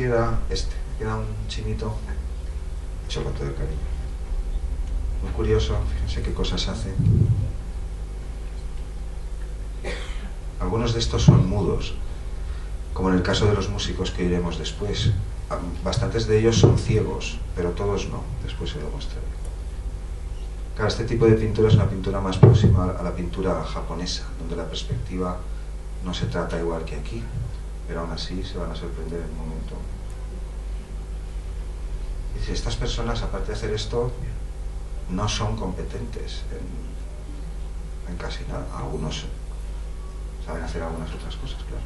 queda este, queda un chinito hecho con todo el cariño. Muy curioso, fíjense qué cosas hace. Algunos de estos son mudos, como en el caso de los músicos que iremos después. Bastantes de ellos son ciegos, pero todos no, después se lo mostraré. Este tipo de pintura es una pintura más próxima a la pintura japonesa, donde la perspectiva no se trata igual que aquí, pero aún así se van a sorprender en un momento. Y si estas personas, aparte de hacer esto, no son competentes en, en casi nada. Algunos saben hacer algunas otras cosas, claro.